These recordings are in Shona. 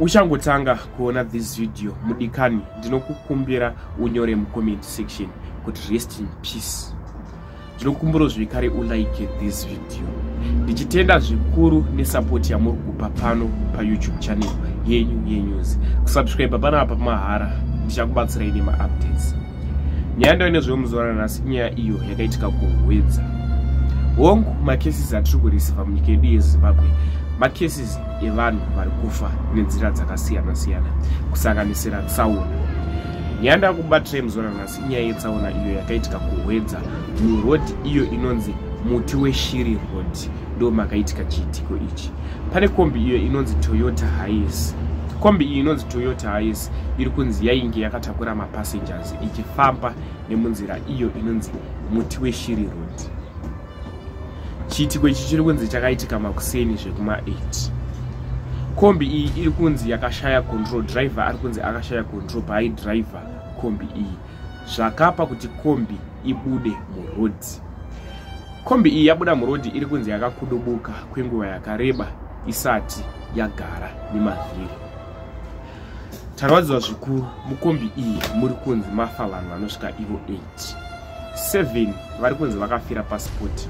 uchangotanga kuona this video mudikani. Ndinokukumbira unyore mucomment section kuti rest in peace. Ndinokumbira zvekare ulike this video. Ndichitenda zvikuru nesapoti yamuri kupa pano payoutube channel yenyu yenews kusubscribe panapa mahara ndichakubatsirai nemaupdates nyaya ndao nezvemuzora nhasi inyaya iyo yakaitika kuhwedza hongu makesis atiri kurisivha munyika yedu yezimbabwe makesis evanhu vari kufa nenzira dzakasiyana-siyana kusanganisira tsaona. Nyaya ndakubatirai muzora nhasi inyaya yetsaona iyo yakaitika kuhwedza. Murodhi iyo inonzi muti weshiri road ndo makaitika chiitiko ichi. Pane kombi iyo inonzi toyota hias kombi iyi inonzi toyota hias iri kunzi yainge yakatakura mapassengers ichifamba nemunzira iyo inonzi muti weshiri road chiitiko ichi chiri kunzi chakaitika makuseni zvekuma8 kombi iyi iri kunzi yakashaya control driver ari kunzi akashaya control paaidhiraivha kombi iyi. Zvakapa kuti kombi ibude murodhi kombi iyi yabuda murodhi iri kunzi yakakudubuka kwenguva yakareba isati yagara nemavhiri. Tarwadziwa zvikuru mukombi iyi muri kunzi mafa vanhu vanosvika ivo 8 7 vari kunzi vakafira pasipoti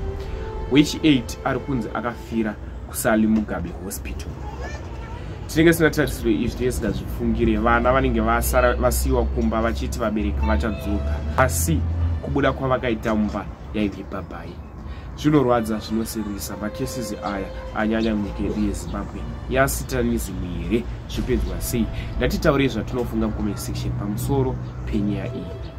which 8 ari kunzi akafira kusali mugabe hospital. Tinenge sina tarisiro izvi tiesingazvifungire vana vanenge vasiyiwa kumba vachiti vabereki vachadzoka. Asi kubuda kwavakaita mumba yaive bhabhai zvinorwadza zvinosirisa makesisi aya anyanya munyika yedu yezimbabwe. Yasitanism here zvipedzwa sei. Ngatitaurei zvatinofunga mucomment section pamusoro penyaya iyi